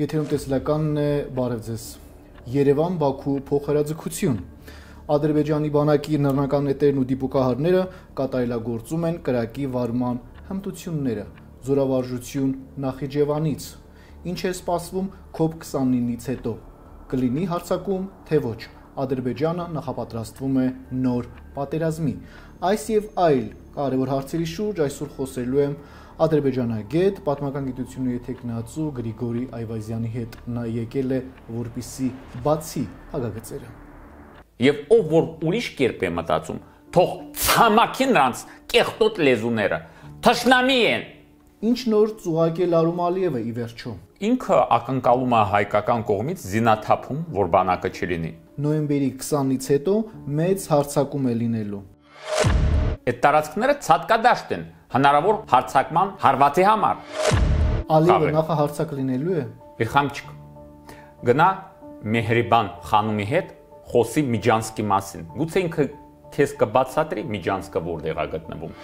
Եթերում տեսլականն է բարև ձեզ։ Երևան Բաքու փոխհրաձգություն։ Ադրբեջանի բանակի նռնական նետերն ու դիպուկահարները կատարելագործում են կրակի վարման հմտությունները։ Զորավարժություն Նախիջևանից։ Ինչ է սպասվում COP29-ից հետո։ Կլինի հարցակում, թե ոչ։ Ադրբեջանը նախապատրաստվում է նոր պատերազմի։ Այս եւ այլ կարևոր հարցերի շուրջ այսօր խոսելու եմ ադրբեջանագետ, պատմական գիտությունների տեխնացու Գրիգորի Այվազյանի հետ նա եկել է որպիսի բացի հագագծերը։ Եվ ով որ ուրիշ կերպ է մտածում, թող ցամաքի նրանց կեղտոտ լեզուները թշնամի են։ Ինչ նոր ծուղակ է Լարում Ալիևը ի վերջո։ Ինքը ակնկալում է հայկական կողմից զինաթափում, որ բանակը չլինի։ Նոյեմբերի 20-ից հետո մեծ հարցակում է լինելու։ Այդ տարածքները ցածկադաշտ են, հնարավոր հարցակման հարվածի համար։ Ալիևը նախահարցակ լինելու է։ չկա։ Գնա Մեհրիբան խանումի հետ խոսի Միջանսկի մասին։ Գուցե ինքը քեզ կբացատրի Միջանսկը որտեղ է գտնվում։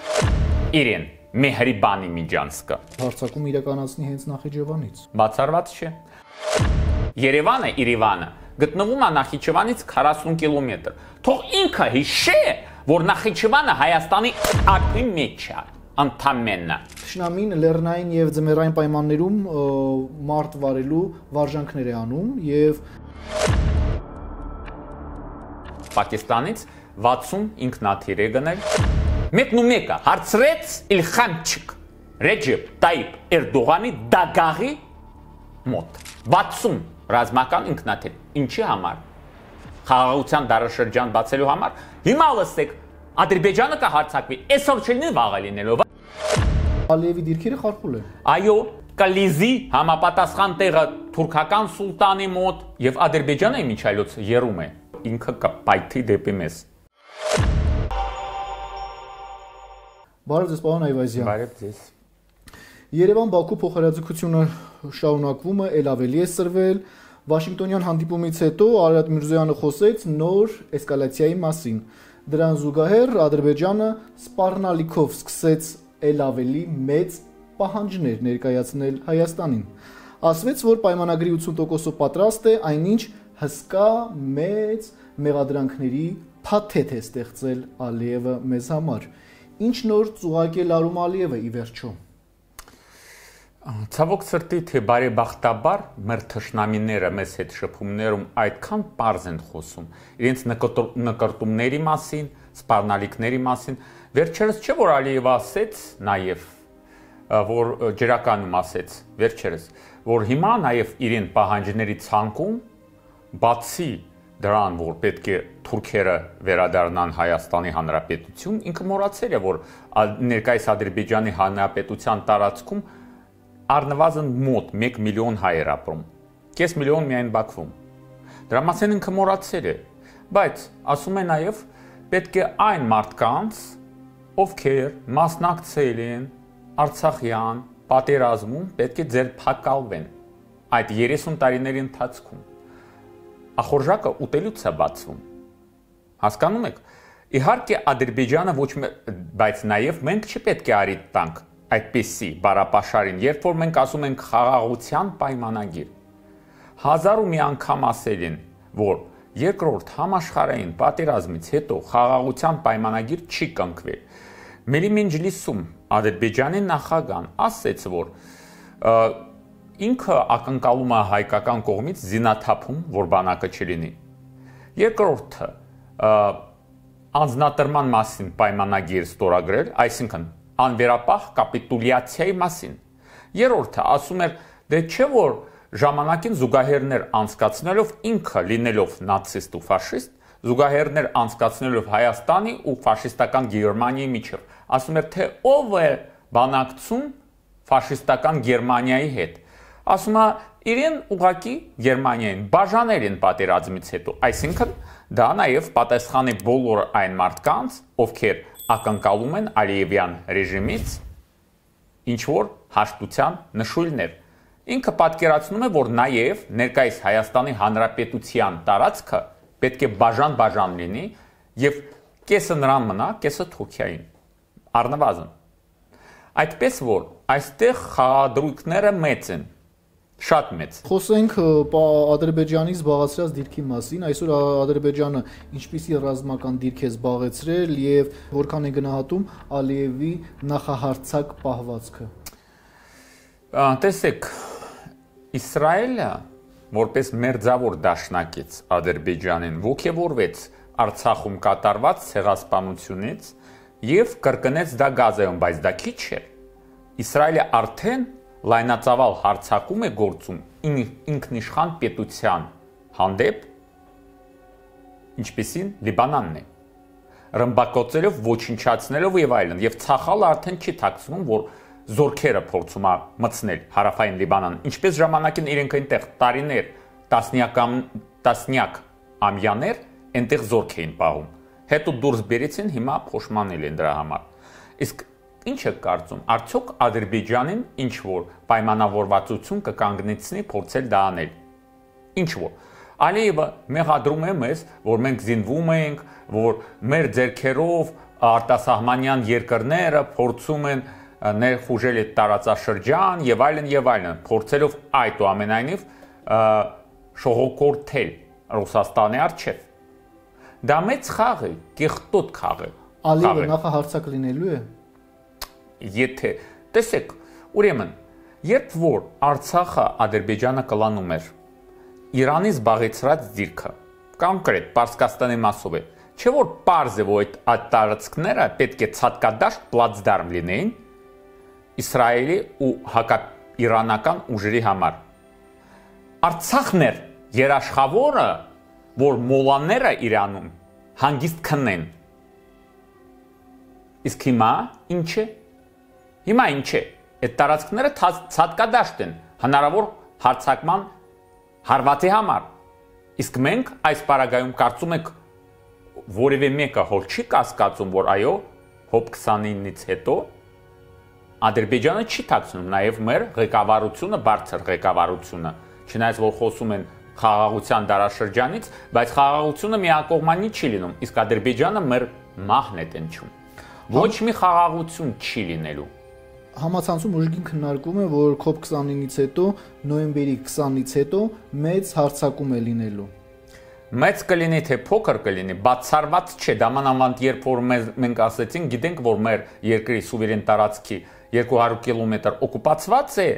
Իրեն Մեհրիբանի Միջանսկը։ Հարցակում իրականացնի հենց Նախիջևանից։ Բացառված չէ։ Երևանը, Երևանը գտնվում է Նախիջևանից 40 կիլոմետր։ Թող ինքը հիշե, որ Նախիջևանը Հայաստանի ակի մեջ է ընդամենը։ Տշնամին լեռնային եւ ձմեռային պայմաններում մարտ վարելու վարժանքներ է անում եւ Պակիստանից 60 ինքնաթիռ է գնել։ Մեկն ու մեկը հարցրեց Իլխանչիկ Ռեջեփ Տայիպ Էրդողանի դագաղի մոտ 60 ռազմական ինքնաթիռ։ Ինչի համար։ Խաղաղության դարաշրջան բացելու համար։ Հիմա լսեք Ադրբեջանը կհարցակվի, այսօր չլինի վաղը լինելով։ Ալիևի դիրքերը խարխուլ են։ Այո, կլիզի համապատասխան տեղը թուրքական սուլտանի մոտ եւ Ադրբեջանը միջայլոց երում է։ Ինքը կպայթի դեպի մեզ։ Բարև ձեզ, պարոն Այվազյան։ Բարև ձեզ։ Երևան-Բաքու փոխհրաձգությունը շարունակվում է, ել ավելի է սրվել։ Վաշինգտոնյան հանդիպումից հետո Արարատ Միրզոյանը խոսեց նոր էսկալացիայի մասին։ Դրան զուգահեռ Ադրբեջանը սպառնալիքով սկսեց ել ավելի մեծ պահանջներ ներկայացնել Հայաստանին։ Ասվեց, որ պայմանագրի 80%-ով պատրաստ է, այնինչ հսկա մեծ մեղադրանքների փաթեթ է ստեղծել Ալիևը մեզ համար։ Ինչ նոր ծուղակ է լարում Ալիևը ի վերջո։ Ցավոք սրտի թե բարեբախտաբար մեր թշնամիները մեզ հետ շփումներում այդքան པարզ են խոսում իրենց նկարտումների մասին, սպառնալիքների մասին։ Վերջերս չէ որ Ալիևը ասեց նաև որ ջրականում ասեց վերջերս որ հիմա նաև իրեն պահանջների ցանկում բացի դրան որ պետք է թուրքերը վերադառնան Հայաստանի Հանրապետություն ինքը մոռացել է որ ներկայիս Ադրբեջանի Հանրապետության տարածքում առնվազն մոտ 1 միլիոն հայեր ապրում։ Կես միլիոն միայն Բաքվում։ Դրա մասին ինքը մոռացել է, բայց ասում է նաև պետք է այն մարդկանց, ովքեր մասնակցել են Արցախյան պատերազմում, պետք է ձերբակալվեն այդ 30 տարիների ընթացքում։ Ախորժակը ուտելուց է բացվում։ Հասկանում եք։ Իհարկե Ադրբեջանը ոչ բայց նաև մենք չպետք է արի տանք այդպիսի բարապաշարին, երբ որ մենք ասում ենք խաղաղության պայմանագիր։ Հազար ու մի անգամ ասել են, որ երկրորդ համաշխարհային պատերազմից հետո խաղաղության պայմանագիր չի կնքվել։ Մերի Մինջլիսում Ադրբեջանի նախագահան ասաց, որ ինքը ակնկալում է հայկական կողմից զինաթափում, որ բանակը չլինի։ Երկրորդը անձնատրման մասին պայմանագիր ստորագրել, այսինքն անվերապահ կապիտուլյացիայի մասին։ Երրորդը ասում էր, դե չէ որ ժամանակին զուգահեռներ անցկացնելով ինքը լինելով նացիստ ու ֆաշիստ, զուգահեռներ անցկացնելով Հայաստանի ու ֆաշիստական Գերմանիայի միջև, ասում էր թե ով է բանակցում ֆաշիստական Գերմանիայի հետ։ Ասում է իրեն ուղակի Գերմանիային բաժանել են պատերազմից հետո, այսինքն դա նաև պատասխանի բոլոր այն մարդկանց, ովքեր ակնկալում են Ալիևյան ռեժիմից ինչ որ հաշտության նշույլներ։ Ինքը պատկերացնում է, որ նաև ներկայիս Հայաստանի Հանրապետության տարածքը պետք է բաժան-բաժան լինի եւ կեսը նրան մնա, կեսը Թուրքիային։ Առնվազն։ Այդպես որ այստեղ խաղադրույքները մեծ են։ շատ մեծ։ Խոսենք Ադրբեջանի զբաղացրած դիրքի մասին։ Այսօր Ադրբեջանը ինչպիսի ռազմական դիրք է զբաղեցրել եւ որքան է գնահատում Ալիևի նախահարցակ պահվածքը։ Տեսեք, Իսրայելը որպես մերձավոր դաշնակից Ադրբեջանին ողջևորվեց Արցախում կատարված ցեղասպանությունից եւ կրկնեց դա Գազայում, բայց դա քիչ է։ Իսրայելը արդեն լայնածավալ հարցակում է գործում ինքնիշխան պետության հանդեպ, ինչպեսին Լիբանանն է ռմբակոծելով ոչնչացնելով եւ այլն եւ ցախալը արդեն չի ཐակցնում որ զորքերը փորձում է մտցնել հարավային Լիբանան ինչպես ժամանակին իրենք այնտեղ տարիներ տասնյակամ տասնյակ ամյաներ այնտեղ զորք էին պահում հետո դուրս բերեցին հիմա փոշմանել են դրա համար իսկ Ինչ է կարծում, արդյոք Ադրբեջանին ինչ որ պայմանավորվածություն կկանգնեցնի փորձել դա անել։ Ինչ որ Ալիևը մեղադրում է մեզ, որ մենք զինվում ենք, որ մեր ձերքերով արտասահմանյան երկրները փորձում են ներխուժել այդ տարածաշրջան եւ այլն եւ այլն, փորձելով այդ ու ամենայնիվ շողոքորթել Ռուսաստանի արչեւ։ Դա մեծ խաղ է, կեղտոտ խաղ է։ Ալիևը նախահարցակ լինելու է եթե տեսեք, ուրեմն, երբ որ Արցախը Ադրբեջանը կլանում էր Իրանի զբաղեցրած դիրքը, կոնկրետ Պարսկաստանի մասով է, չէ որ པարզ է որ այդ տարածքները պետք է ցածկադաշտ պլացդարմ լինեին Իսրայելի ու հակաիրանական ուժերի համար։ Արցախն էր երաշխավորը, որ մոլաները Իրանում հանգիստ քնեն։ Իսկ հիմա ինչ է? Հիմա ինչ է։ Այդ տարածքները ցածկադաշտ են հնարավոր հարցակման հարվածի համար։ Իսկ մենք այս պարագայում կարծում ենք որևէ մեկը հոլ չի կասկածում, որ այո, հոբ 29-ից հետո Ադրբեջանը չի ཐակցնում նաև մեր ղեկավարությունը, բարձր ղեկավարությունը, չնայած որ խոսում են խաղաղության դարաշրջանից, բայց խաղաղությունը միակողմանի չի լինում, իսկ Ադրբեջանը մեր մահն է տենչում։ Ոչ մի խաղաղություն չի լինելու համացանցում ուժգին քննարկում է, որ COP29-ից հետո նոյեմբերի 20-ից հետո մեծ հարցակում է լինելու։ Մեծ կլինի թե փոքր կլինի, բացառված չէ, դամանավանդ երբ որ մենք ասեցին, գիտենք, որ մեր երկրի սուվերեն տարածքի 200 կիլոմետր օկուպացված է,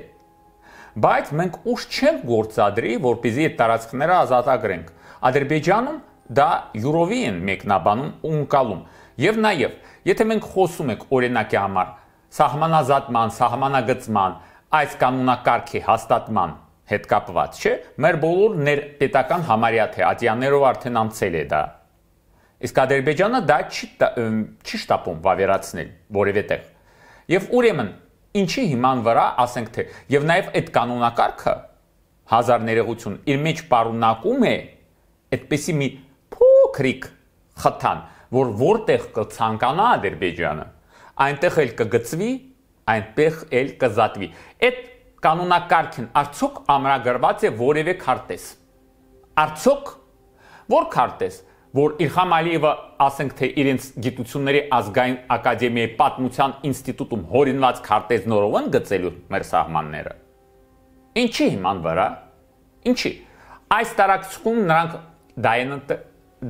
բայց մենք ուշ չենք գործադրի, որպեսզի այդ տարածքները ազատագրենք։ Ադրբեջանում դա յուրովի են մեկնաբանում ու ընկալում։ Եվ նաև, եթե մենք խոսում ենք օրինակի համար սահմանազատման, սահմանագծման, այս կանոնակարգի հաստատման հետ կապված, չէ՞։ Մեր բոլոր ներպետական համարյա թե ատյաներով արդեն անցել է դա։ Իսկ Ադրբեջանը դա չի չի շտապում վավերացնել որևէ տեղ։ Եվ ուրեմն ինչի հիման վրա ասենք թե եւ նաեւ այդ կանոնակարգը հազար ներողություն իր մեջ պարունակում է այդպեսի մի փոքրիկ խթան, որ որտեղ կցանկանա Ադրբեջանը այնտեղ էլ կգծվի, այնտեղ էլ կզատվի։ Այդ կանոնակարգին արդյոք ամրագրված է որևէ քարտեզ։ Արդյոք որ քարտեզ, որ Իլհամ Ալիևը ասենք թե իրենց գիտությունների ազգային ակադեմիայի պատմության ինստիտուտում հորինված քարտեզ նորով են գծելու մեր սահմանները։ Ինչի հիման վրա։ Ինչի։ Այս տարածքում նրանք դա են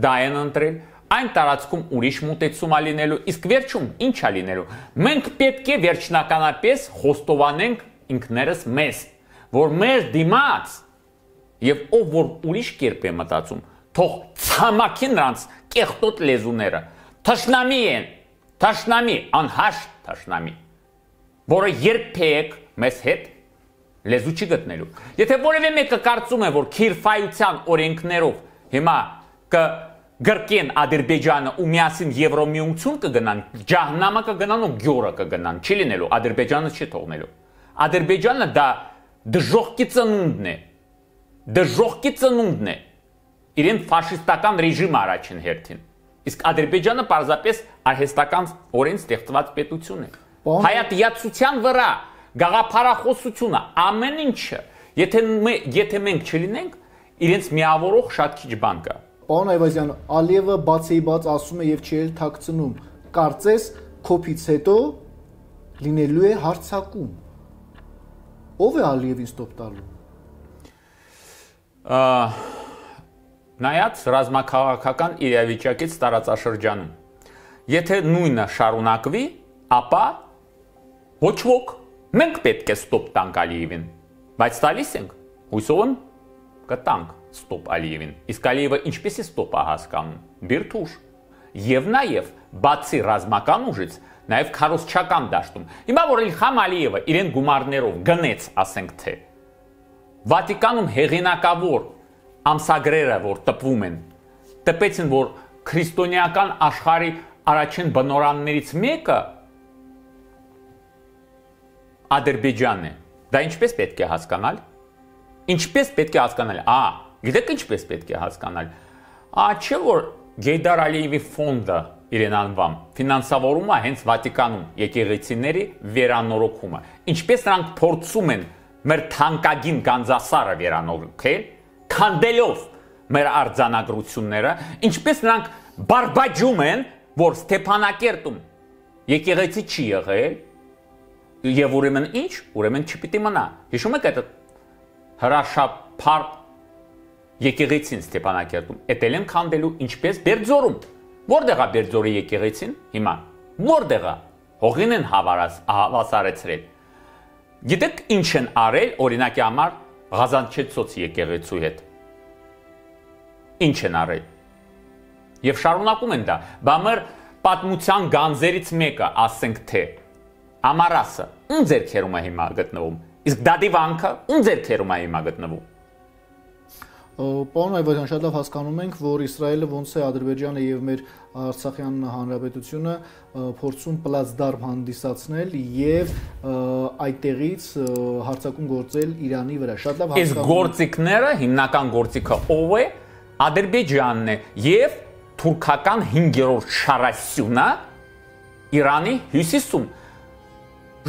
դա են ընտրել այն տարածքում ուրիշ մտեցում ա լինելու, իսկ վերջում ինչ ա լինելու։ Մենք պետք է վերջնականապես խոստովանենք ինքներս մեզ, որ մեր դիմաց եւ ով որ ուրիշ կերպ է մտածում, թող ցամաքի նրանց կեղտոտ լեզուները թշնամի են, թշնամի, անհաշտ թշնամի, որը երբեք մեզ հետ լեզու չի գտնելու։ Եթե որևէ մեկը կարծում է, որ քիրֆայության օրենքներով հիմա կը գրկեն Ադրբեջանը ու միասին Եվրոմիություն կգնան, ջահնամը կգնան ու գյորը կգնան, չի լինելու, Ադրբեջանը չի թողնելու։ Ադրբեջանը դա դժողքի ծնունդն է։ Դժողքի ծնունդն է։ Իրեն ֆաշիստական ռեժիմ առաջին հերթին։ Իսկ Ադրբեջանը պարզապես արհեստական օրեն ստեղծված պետություն է։ Հայատյացության վրա գաղափարախոսությունը ամեն ինչը, եթե եթե մենք չլինենք, իրենց միավորող շատ քիչ բան կա։ Պարոն Այվազյան, Ալիևը բացի բաց ասում է եւ չի էլ թաքցնում։ Կարծես կոփից հետո լինելու է հարցակում։ Ո՞վ է Ալիևին ստոպ տալու։ նայած ռազմաքաղաքական իրավիճակից տարածաշրջանում։ Եթե նույնը շարունակվի, ապա ոչ ոք մենք պետք է ստոպ տանք Ալիևին, բայց տալիս ենք։ Հույսով եմ կտանք ստոպ Ալիևին։ Իսկ Ալիևը ինչպես է ստոպա հասկանում։ Բիրթուշ։ Եվ նաև բացի ռազմական ուժից, նաև քարոզչական դաշտում։ Հիմա որ Իլխամ Ալիևը իրեն գումարներով գնեց, ասենք թե Վատիկանում հեղինակավոր ամսագրերը, որ տպվում են, տպեցին, որ քրիստոնեական աշխարհի առաջին բնորաններից մեկը Ադրբեջանն է։ Դա ինչպես պետք է հասկանալ։ Ինչպես պետք է հասկանալ։ Ա, գիտեք ինչպես պետք է հասկանալ։ Ա, չէ որ Գեյդար Ալիևի ֆոնդը իրեն անվամ ֆինանսավորում է հենց Վատիկանում եկեղեցիների վերանորոգումը։ Ինչպես նրանք փորձում են մեր թանկագին Գանձասարը վերանորոգել, քանդելով մեր արձանագրությունները, ինչպես նրանք բարբաջում են, որ Ստեփանակերտում եկեղեցի չի եղել, եւ ուրեմն ինչ, ուրեմն չպիտի մնա։ Հիշում եք այդ հրաշափար եկեղեցին Ստեփանակերտում, էտել են քանդելու ինչպես Բերձորում։ Որտեղ է Բերձորի եկեղեցին հիմա։ Որտեղ է։ Հողին են հավարած, հավասարեցրել։ Գիտեք ինչ են արել օրինակի համար Ղազանչեցոց եկեղեցու հետ։ Ինչ են արել։ Եվ շարունակում են դա։ Բա մեր պատմության գանձերից մեկը, ասենք թե Ամարասը, ում ձերքերում է հիմա գտնվում։ Իսկ Դադիվանքը ում ձերքերում է հիմա գտնվում։ Պարոն Այվազյան, շատ լավ հասկանում ենք, որ Իսրայելը ոնց է Ադրբեջանը եւ մեր Արցախյան հանրապետությունը փորձում պլացդարմ հանդիսացնել եւ այդտեղից հարցակում գործել Իրանի վրա։ Շատ լավ հասկանում։ Իսկ գործիքները, հիմնական գործիքը ով է։ Ադրբեջանն է եւ թուրքական 5-րդ շարասյունը Իրանի հյուսիսում։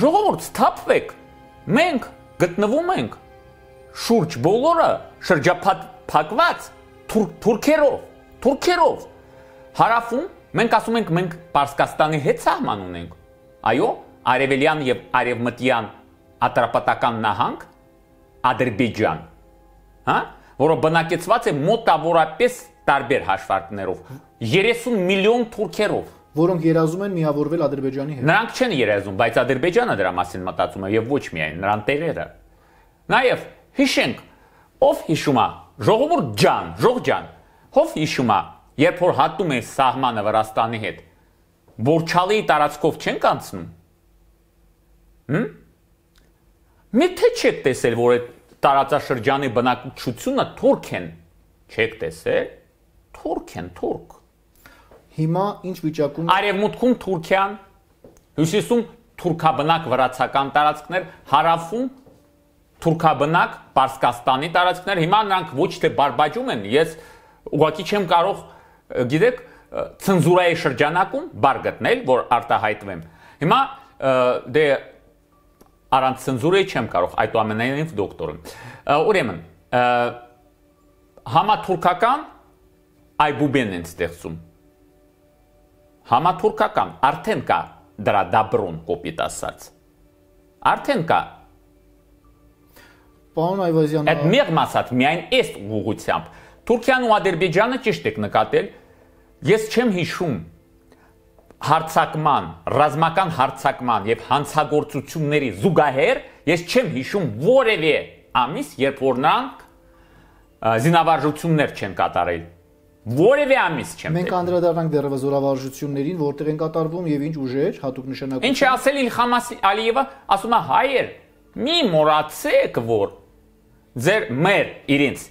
Ժողովուրդ, սթափվեք։ Մենք գտնվում ենք շուրջ բոլորը շրջապատ փակված թուրքերով, թուրքերով։ Հարավում մենք ասում ենք մենք Պարսկաստանի հետ սահման ունենք։ Այո, արևելյան եւ արևմտյան ատրապատական նահանգ Ադրբեջան։ Հա, որը բնակեցված է մոտավորապես տարբեր հաշվարկներով 30 միլիոն թուրքերով որոնք երազում են միավորվել Ադրբեջանի հետ։ Նրանք չեն երազում, բայց Ադրբեջանը դրա մասին մտածում է եւ ոչ միայն նրան տերերը։ Նաեւ հիշենք, ով հիշում է Ժողովուրդ ջան, ժող ջան, հով հիշում է, երբ որ հատում է սահմանը Վրաստանի հետ, Բորչալի տարածքով չեն կանցնում։ Հմ? Միթե չեք տեսել, որ այդ տարածաշրջանի բնակչությունը թուրք են։ Չեք տեսել։ Թուրք են, թուրք։ Հիմա ինչ վիճակում Արևմուտքում Թուրքիան, հյուսիսում թուրքաբնակ վրացական տարածքներ, հարավում թուրքաբնակ Պարսկաստանի տարածքներ հիմա նրանք ոչ թե բարբաջում են, ես ուղղակի չեմ կարող, գիտեք, ցենզուրայի շրջանակում բար գտնել, որ արտահայտվեմ։ Հիմա դե առանց ցենզուրայի չեմ կարող այդուամենայնիվ դոկտոր եմ։ Ուրեմն համաթուրքական այբուբեն են ստեղծում։ Համաթուրքական արդեն կա դրա դաբրոն կոպիտ ասած։ Արդեն կա Պարոն Այվազյան, այդ մեղմ ասած միայն այս ուղղությամբ Թուրքիան ու Ադրբեջանը ճիշտ եք նկատել։ Ես չեմ հիշում հարցակման, ռազմական հարցակման եւ հանցագործությունների զուգահեռ ես չեմ հիշում որևէ ամիս, երբ որ նրանք զինավարժություններ չեն կատարել։ Որևէ ամիս չեմ։ Մենք անդրադառնանք դեռևս զորավարժություններին, որտեղ են կատարվում եւ ինչ ուժեր, հատուկ նշանակություն։ Ինչ է ասել Իլխամ Ալիևը, ասում է հայեր, մի մոռացեք, որ ձեր մեր իրենց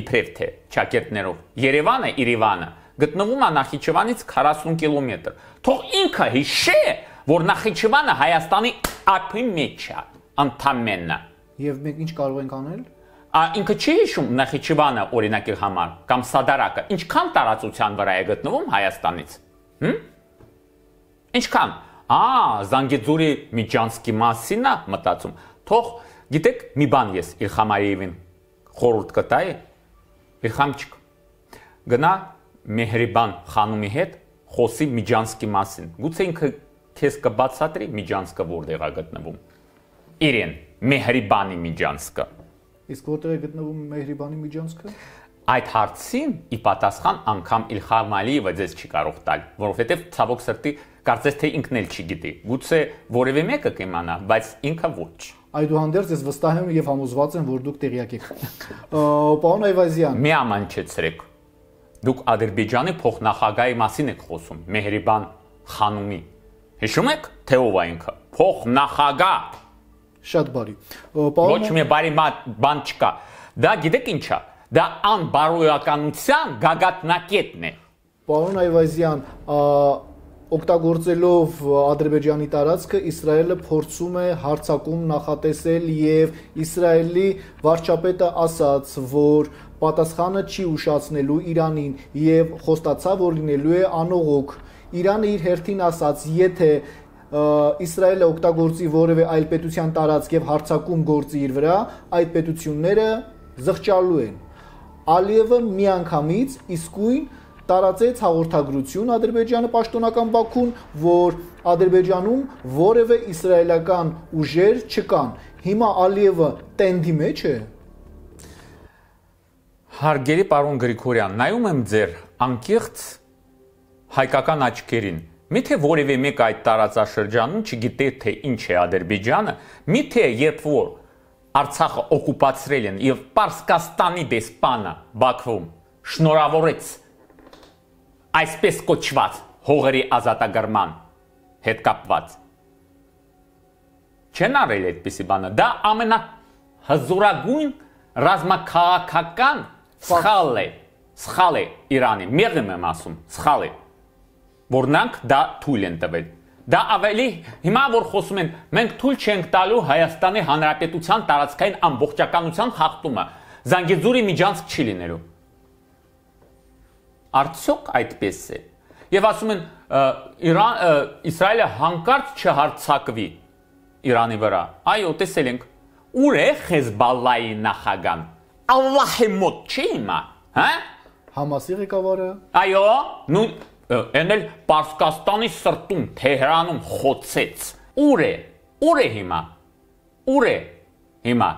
իբրև թե ճակերտներով. Երևանը, Երևանը գտնվում է Նախիջևանից 40 կիլոմետր։ Թող ինքը հիշե, որ Նախիջևանը Հայաստանի ափի մեջ է, ընդամենը։ Եվ մենք ինչ կարող ենք անել։ Ա ինքը չի հիշում Նախիջևանը օրինակի համար կամ Սադարակը ինչքան տարածության վրա է գտնվում Հայաստանից։ Հմ? Ինչքան։ Ա, Զանգեզուրի Միջանսկի մասին է մտածում։ Թող Գիտեք, մի բան ես Իլխամ Ալիևին խորհուրդ կտայի։ Իլխամչիկ գնա Մեհրիբան խանումի հետ խոսի Միջանսկի մասին։ Գուցե ինքը քեզ կբացատրի Միջանսկը որտեղ է գտնվում։ Իրեն Մեհրիբանի Միջանսկը։ Իսկ որտեղ է գտնվում Մեհրիբանի միջանցքը։ Այդ հարցին ի պատասխան անգամ Իլխամ Ալիևը ձեզ չի կարող տալ, որովհետև ցավոք սրտի կարծես թե ինքն էլ չի գիտի։ Գուցե որևէ մեկը կիմանա, բայց ինքը ոչ։ Այդուհանդերձ ես վստահ եմ եւ համոզված եմ, որ դուք տեղյակ եք։ Պարոն Այվազյան։ Մի ամանչեցրեք։ Դուք Ադրբեջանի փոխնախագահի մասին եք խոսում, Մեհրիբան խանումի։ Հիշում եք, թե ով է ինքը։ Փոխնախագահ։ Շատ բարի։ Պարոն Ոչ մի բարի բան չկա։ Դա գիտեք ինչա։ Դա անբարոյականության գագաթնակետն է։ Պարոն Այվազյան, օգտագործելով Ադրբեջանի տարածքը Իսրայելը փորձում է հարցակում նախատեսել եւ Իսրայելի վարչապետը ասաց, որ պատասխանը չի ուշացնելու Իրանին եւ խոստացավ, որ լինելու է անողոք։ Իրանը իր հերթին ասաց, եթե Իսրայելը օգտագործի որևէ այլ պետության տարածք եւ հարցակում գործի իր վրա, այդ պետությունները զղջալու են։ Ալիևը միանգամից իսկույն տարածեց հաղորդագրություն Ադրբեջանը պաշտոնական Բաքուն, որ Ադրբեջանում որևէ իսրայելական ուժեր չկան։ Հիմա Ալիևը տենդի մեջ է։ Հարգելի պարոն Գրիգորյան, նայում եմ ձեր անկեղծ հայկական աչքերին։ Միթե որևէ մեկ այդ տարածաշրջանում չգիտե թե ինչ է Ադրբեջանը, միթե երբ որ Արցախը օկուպացրել են եւ Պարսկաստանի դեսպանը Բաքվում շնորհավորեց այսպես կոչված հողերի ազատագրման հետ կապված չեն արել այդպիսի բանը դա ամենա հզորագույն ռազմաքաղաքական սխալ է սխալ է Իրանի մեղմ եմ ասում սխալ է որնանք դա թույլ են տվել դա ավելի հիմա որ խոսում են մենք թույլ չենք տալու Հայաստանի Հանրապետության տարածքային ամբողջականության խախտումը Զանգեզուրի միջանցք չի լինելու Արդյոք այդպես է։ Եվ ասում են Իրան Իսրայելը հանկարծ չհարցակվի Իրանի վրա։ Այո, տեսել ենք։ Ուր է Խեզբալլայի նախագահան։ Ալլահի մոտ չի հիմա, հա? Համասի ղեկավարը։ Այո, նույն էնել Պարսկաստանի սրտում Թեհրանում խոցեց։ Ուր է։ Ուր է հիմա։ Ուր է հիմա։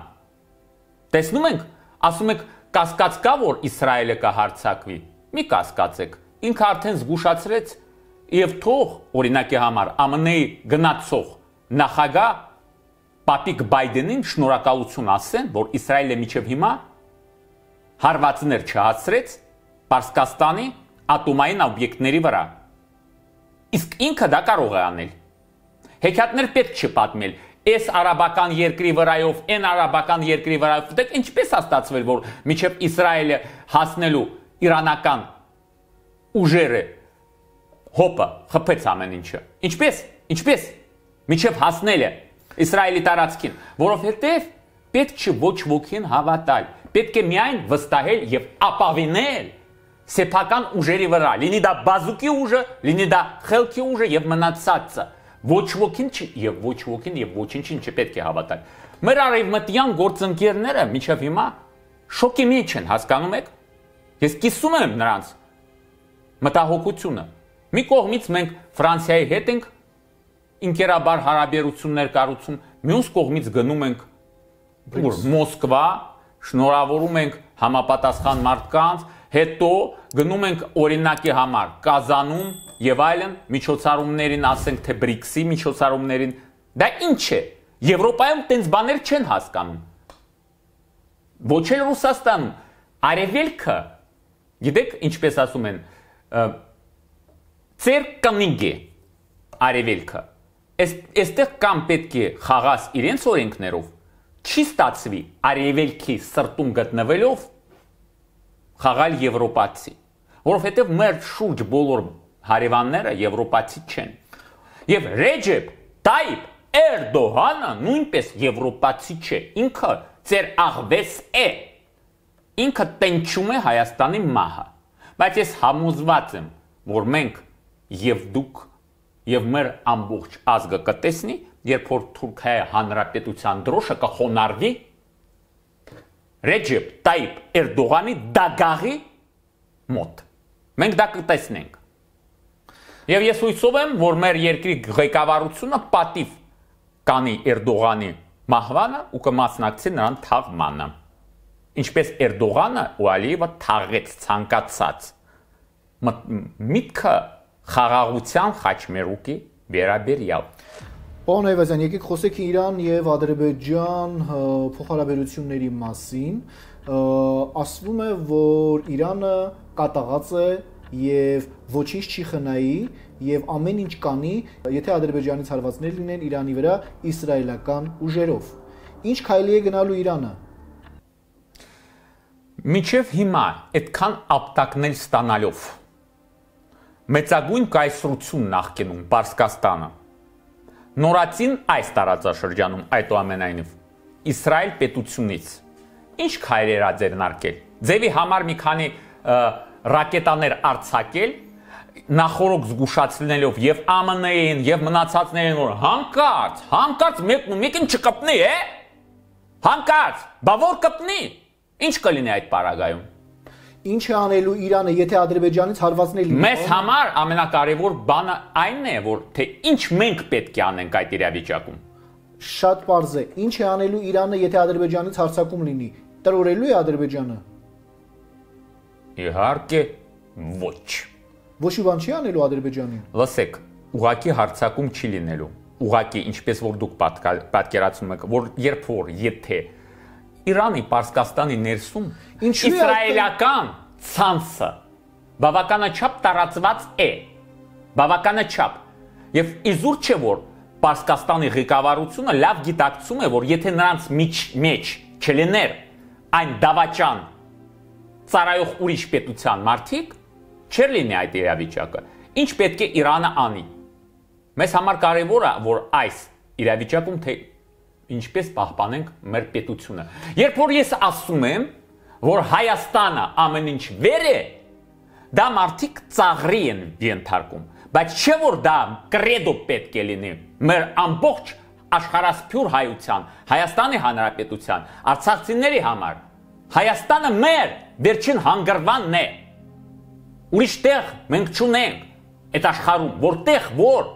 Տեսնում ենք, ասում եք կասկած կա որ Իսրայելը կհարցակվի մի կասկածեք։ Ինքը արդեն զգուշացրեց եւ թող օրինակի համար ԱՄՆ-ի գնացող նախագահ Պապիկ Բայդենին շնորհակալություն ասեն, որ Իսրայելը միջև հիմա հարվածներ չհասցրեց Պարսկաստանի ատոմային օբյեկտների վրա։ Իսկ ինքը դա կարող է անել։ Հեքիաթներ պետք չի պատմել։ Այս արաբական երկրի վրայով, այն արաբական երկրի վրայով, դե ինչպես է ստացվել, որ միջև Իսրայելը հասնելու իրանական ուժերը հոպը խփեց ամեն ինչը։ Ինչպես? Ինչպես? Միջև հասնել է Իսրայելի տարածքին, որովհետև պետք չի ոչ ոքին հավատալ։ Պետք է միայն վստահել եւ ապավինել սեփական ուժերի վրա, լինի դա բազուկի ուժը, լինի դա խելքի ուժը եւ մնացածը։ Ոչ ոքին չի եւ ոչ ոքին եւ ոչինչին չպետք է հավատալ։ Մեր արևմտյան գործընկերները միջև հիմա շոկի մեջ են, հասկանում եք։ Ես կիսում եմ նրանց մտահոգությունը։ Մի կողմից մենք Ֆրանսիայի հետ ենք ինքերաբար հարաբերություններ կառուցում, մյուս կողմից գնում ենք ուր Մոսկվա, շնորհավորում ենք համապատասխան մարդկանց, հետո գնում ենք օրինակի համար Կազանում եւ այլն միջոցառումներին, ասենք թե BRICS-ի միջոցառումներին։ Դա ինչ է։ Եվրոպայում տենց բաներ չեն հասկանում։ Ոչ էլ Ռուսաստանում։ Արևելքը Գիտեք, ինչպես ասում են, կնինգ է արևելքը։ Այստեղ կամ պետք է խաղաս իրենց օրենքներով, չի ստացվի արևելքի սրտում գտնվելով խաղալ եվրոպացի, որովհետև մեր շուրջ բոլոր հարևանները եվրոպացի չեն։ Եվ Ռեջեփ Տայիպ Էրդողանը նույնպես եվրոպացի չէ։ Ինքը ծեր աղվես է ինքը տենչում է Հայաստանի մահը։ Բայց ես համոզված եմ, որ մենք եւ դուք եւ մեր ամբողջ ազգը կտեսնի, երբ որ Թուրքիայի հանրապետության դրոշը կխոնարհվի Ռեջեփ Տայիպ Էրդողանի դագաղի մոտ։ Մենք դա կտեսնենք։ Եվ ես հույսով եմ, որ մեր երկրի ղեկավարությունը պատիվ կանի Էրդողանի մահվանը ու կմասնակցի նրան թաղմանը։ ինչպես Էրդողանը ու Ալիևը թաղեց ցանկացած միտքը խաղաղության խաչմերուկի վերաբերյալ Պարոն Այվազյան, եկեք խոսենք Իրան եւ Ադրբեջան փոխհարաբերությունների մասին։ Ասվում է, որ Իրանը կատաղած է եւ ոչինչ չի խնայի եւ ամեն ինչ կանի, եթե Ադրբեջանից հարվածներ լինեն Իրանի վրա իսրայելական ուժերով։ Ինչ քայլի է գնալու Իրանը։ Միջև հիմա այդքան ապտակներ ստանալով մեծագույն կայսրություն նախկինում Պարսկաստանը նորացին այս տարածաշրջանում այդուամենայնիվ Իսրայել պետությունից ինչ քայլեր ա ձեռնարկել ձևի համար մի քանի ռակետաներ արձակել նախորոք զգուշացնելով եւ ԱՄՆ-ին եւ մնացածներին որ հանկարծ հանկարծ մեկն ու մեկին չկպնի է հանկարծ բա որ կպնի ինչ կլինի այդ պարագայում? Ինչ է անելու Իրանը, եթե Ադրբեջանից հարվածներ լինի։ Մեզ համար ամենակարևոր բանը այն է, որ թե ինչ մենք պետք է անենք այդ իրավիճակում։ Շատ པարզ է։ Ինչ է անելու Իրանը, եթե Ադրբեջանից հարցակում լինի։ Տրորելու է Ադրբեջանը։ Իհարկե, ոչ։ Ոչ մի բան չի անելու Ադրբեջանին։ Լսեք, ուղակի հարցակում չի լինելու։ Ուղակի ինչպես որ դուք պատկերացնում եք, որ երբ որ եթե Իրանի Պարսկաստանի ներսում իսրայելական ցանցը բավականաչափ տարածված է բավականաչափ եւ իզուր չէ որ Պարսկաստանի ղեկավարությունը լավ գիտակցում է որ եթե նրանց միջ մեջ չլիներ այն դավաճան ծառայող ուրիշ պետության մարդիկ չեր լինի այդ իրավիճակը ինչ պետք է Իրանը անի մեզ համար կարևոր է որ այս իրավիճակում թե ինչպես պահպանենք մեր պետությունը։ Երբ որ ես ասում եմ, որ Հայաստանը ամեն ինչ վեր է, դա մարդիկ ծաղրի են ենթարկում, բայց չէ որ դա կրեդո պետք է լինի։ Մեր ամբողջ աշխարհասփյուր հայության, Հայաստանի Հանրապետության, Արցախցիների համար Հայաստանը մեր վերջին հանգրվանն է։ Ուրիշ տեղ մենք չունենք այդ աշխարհում, որտեղ որ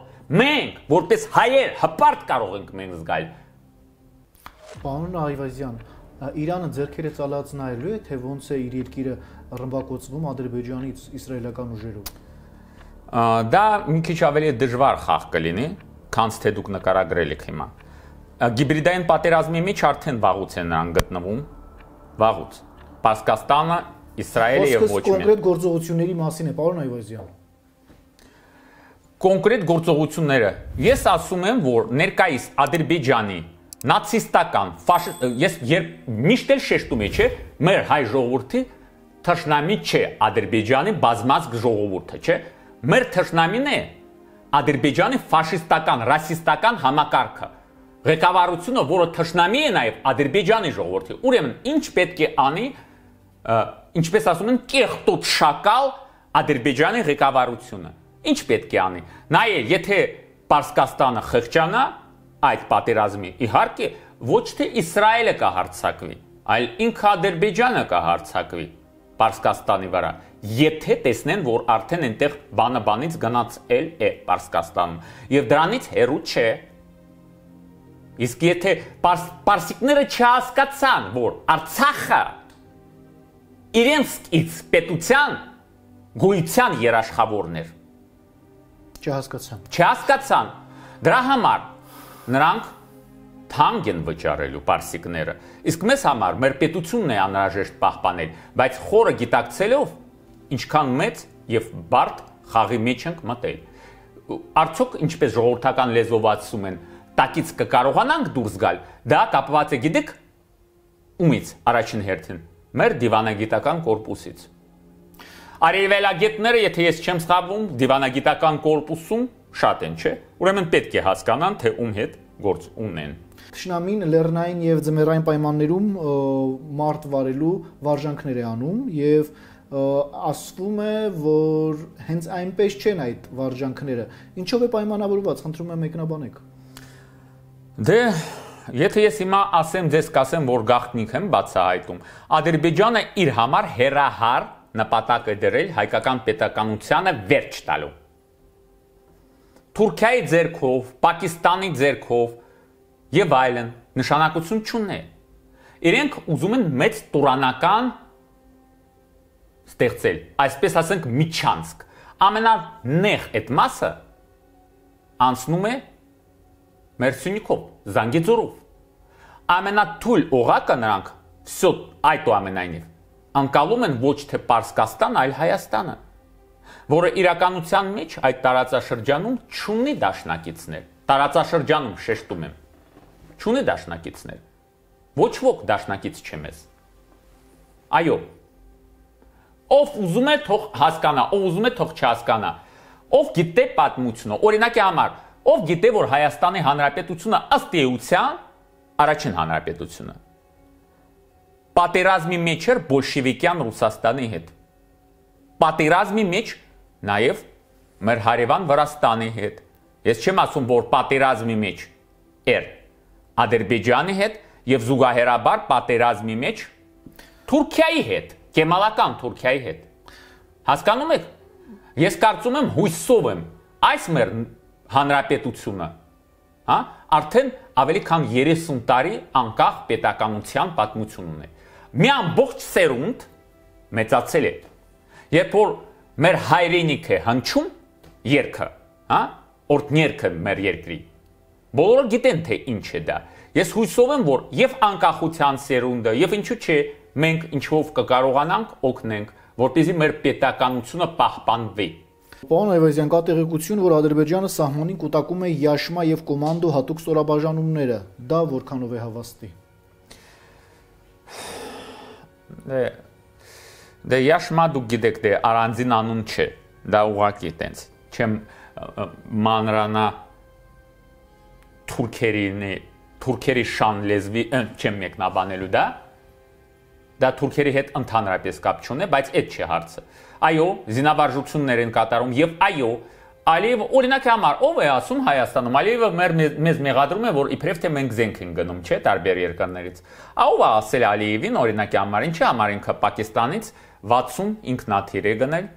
մենք որպես հայեր հպարտ կարող ենք մենք զգալ Պարոն Այվազյան, Իրանը ձերքերը ցալած նայելու է, թե ոնց է իր երկիրը ռմբակոծվում Ադրբեջանից իսրայելական ուժերով։ Դա մի քիչ ավելի դժվար խաղ կլինի, քան թե դուք նկարագրել եք հիմա։ Գիբրիդային պատերազմի մեջ արդեն վաղուց են նրան գտնվում, վաղուց։ Պարսկաստանը, Իսրայելը եւ ոչ մի։ Կոնկրետ գործողությունների մասին է, պարոն Այվազյան կոնկրետ գործողությունները։ Ես ասում եմ, որ ներկայիս Ադրբեջանի նացիստական ես երբ միշտ էլ շեշտում եմ, չէ, մեր հայ ժողովրդի թշնամի չէ Ադրբեջանի բազմազգ ժողովուրդը, չէ։ Մեր թշնամին է Ադրբեջանի ֆաշիստական, ռասիստական համակարգը։ Ղեկավարությունը, որը թշնամի է նաև Ադրբեջանի ժողովրդի։ Ուրեմն ինչ պետք է անի, ինչպես ասում են, կեղտոտ շակալ Ադրբեջանի ղեկավարությունը։ Ինչ պետք է անի։ Նայել, եթե Պարսկաստանը խղճանա, այդ պատերազմի։ Իհարկե, ոչ թե Իսրայելը կհարցակվի, այլ ինքը Ադրբեջանը կհարցակվի Պարսկաստանի վրա։ Եթե տեսնեն, որ արդեն այնտեղ բանը բանից գնացել է Պարսկաստանում, եւ դրանից հերու չէ։ Իսկ եթե պարս, պարսիկները չհասկացան, որ Արցախը իրենց պետության գույցյան երաշխավորներ չհասկացան։ Չհասկացան։ Դրա համար նրանք թանկ են վճարելու պարսիկները։ Իսկ մեզ համար մեր պետությունն է անհրաժեշտ պահպանել, բայց խորը գիտակցելով ինչքան մեծ եւ բարդ խաղի մեջ ենք մտել։ Արդյոք ինչպես ժողովրդական լեզվով ասում են, տակից կկարողանանք դուրս գալ։ Դա կապված է գիտեք ումից առաջին հերթին մեր դիվանագիտական կորպուսից։ Արևելագետները, եթե ես չեմ սխալվում, դիվանագիտական կորպուսում շատ են, չէ։ Ուրեմն պետք է հասկանան, թե ում հետ գործ ունեն։ Տշնամին լեռնային եւ ձմեռային պայմաններում մարտ վարելու վարժանքներ է անում եւ ասվում է, որ հենց այնպես չեն այդ վարժանքները։ Ինչով է պայմանավորված, խնդրում եմ մեկնաբանեք։ Դե Եթե ես հիմա ասեմ ձեզ կասեմ, որ գաղտնիք եմ բացահայտում, Ադրբեջանը իր համար հերահար նպատակ է դրել հայկական պետականությանը վերջ տալու։ Թուրքիայի ձեռքով, Պակիստանի ձեռքով եւ այլն նշանակություն չունի։ Իրենք ուզում են մեծ տուրանական ստեղծել, այսպես ասենք միջանցք։ Ամենանեղ այդ մասը անցնում է Մերսյունիկով, Զանգեզուրով։ Ամենաթույլ օղակը նրանք всё այդո ամենայնիվ անկալում են ոչ թե Պարսկաստան, այլ Հայաստանը, որը իրականության մեջ այդ տարածաշրջանում չունի դաշնակիցներ։ Տարածաշրջանում շեշտում եմ, չունի դաշնակիցներ։ Ոչ ոք դաշնակից չէ մեզ։ Այո։ Ով ուզում է թող հասկանա, ով ուզում է թող չհասկանա։ Ով գիտե պատմությունը, օրինակի համար, ով գիտե որ Հայաստանի Հանրապետությունը ըստ էության առաջին հանրապետությունը պատերազմի մեջ էր բոլշևիկյան Ռուսաստանի հետ։ Պատերազմի մեջ նաև մեր հարևան Վրաստանի հետ։ Ես չեմ ասում, որ պատերազմի մեջ էր Ադրբեջանի հետ եւ զուգահեռաբար պատերազմի մեջ Թուրքիայի հետ, Կեմալական Թուրքիայի հետ։ Հասկանում եք։ Ես կարծում եմ հույսով եմ այս մեր հանրապետությունը, հա, արդեն ավելի քան 30 տարի անկախ պետականության պատմություն ունի մի ամբողջ սերունդ մեծացել է։ Երբ որ մեր հայրենիք է հնչում երկը, հա, օրդներքը մեր երկրի։ Բոլորը գիտեն թե ինչ է դա։ Ես հույսով եմ, որ եւ անկախության սերունդը, եւ ինչու՞ չէ, մենք ինչով կկարողանանք օգնենք, որպեսզի մեր պետականությունը պահպանվի։ Պարոն Այվազյան, կա տեղեկություն, որ Ադրբեջանը սահմանին կուտակում է Յաշմա եւ կոմանդո հատուկ ստորաբաժանումները։ Դա որքանով է հավաստի։ Դե Յաշմա դուք գիտեք դե առանձին անուն չէ։ Դա ուղակի տենց։ Չեմ մանրանա թուրքերինի թուրքերի շան լեզվի չեմ մեկնաբանելու դա դա թուրքերի հետ ընդհանրապես կապ չունի, բայց այդ չէ հարցը։ Այո, զինավարժություններ են կատարում եւ այո, Ալիևը օրինակի համար ով է ասում Հայաստանում Ալիևը մեր մեզ մեղադրում է որ իբրև թե մենք զենք ենք գնում, չէ, տարբեր երկրներից։ Ով է ասել Ալիևին օրինակի համար, ինչի համար ինքը Պակիստանից 60 ինքնաթիռ է գնել։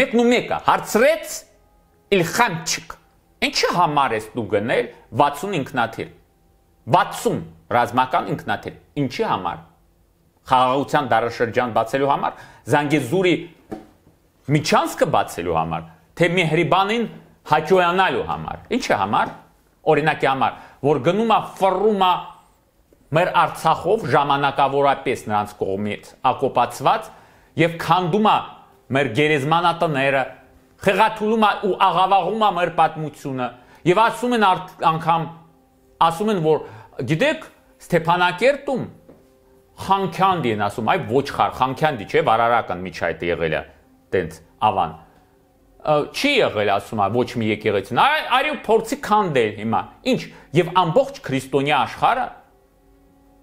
Մեկն ու մեկը հարցրեց Իլխամչիկ։ Ինչի համար ես դու գնել 60 ինքնաթիռ։ 60 ռազմական ինքնաթիռ։ Ինչի համար։ Խաղաղության դարաշրջան բացելու համար, Զանգեզուրի միջանցքը բացելու համար թե Մեհրիբանին հաճոյանալու համար։ Ինչի համար։ Օրինակի համար, որ գնում է ֆռում է մեր Արցախով ժամանակավորապես նրանց կողմից ակոպացված եւ քանդում է մեր գերեզմանատները, խեղաթուլում է ու աղավաղում է մեր պատմությունը եւ ասում են անգամ ասում են որ գիտեք Ստեփանակերտում Խանքանդի են ասում, այ ոչխար, Խանքանդի չէ, վարարական միջայտ եղել է, տենց ավան չի եղել ասում է ոչ մի եկեղեցին արի փորձի քանդել հիմա ինչ եւ ամբողջ քրիստոնյա աշխարհը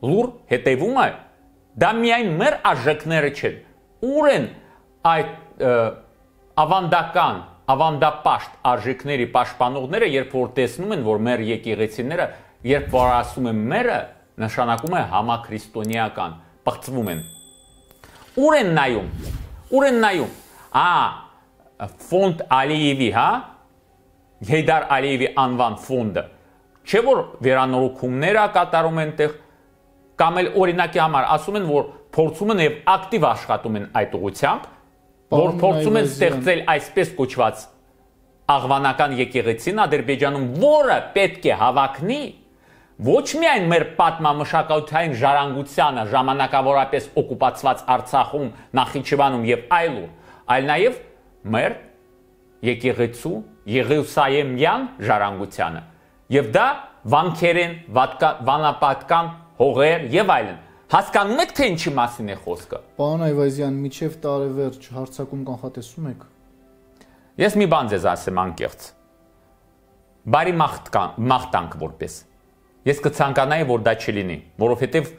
լուր հետևում է դա միայն մեր արժեքները չեն ուր են այդ ավանդական ավանդապաշտ արժեքների պաշտպանողները երբ որ տեսնում են որ մեր եկեղեցիները երբ որ ասում են մերը նշանակում է համաքրիստոնեական բացվում են ուր են նայում ուր են նայում ա ֆոնդ Ալիևի, հա? Հեյդար Ալիևի անվան ֆոնդը։ Չէ որ վերանորոգումներ ա կատարում են տեղ կամ էլ օրինակի համար ասում են որ փորձում են եւ ակտիվ աշխատում են այդ ուղությամբ, որ փորձում են ստեղծել այսպես կոչված աղվանական եկեղեցին Ադրբեջանում, որը պետք է հավակնի ոչ միայն մեր պատմամշակութային ժառանգությանը ժամանակավորապես օկուպացված Արցախում, Նախիջևանում եւ այլուր, այլ նաեւ մեր եկեղեցու Եղուսայեմյան ժառանգությանը եւ դա վանքերեն վանապատկան հողեր եւ այլն հասկանում եք թե ինչի մասին է խոսքը Պարոն Այվազյան միջև տարեվերջ հարցակում կանխատեսում եք Ես մի բան ձեզ ասեմ անկեղծ Բարի մաղթան մաղթանք որպես Ես կցանկանայի որ դա չլինի որովհետեւ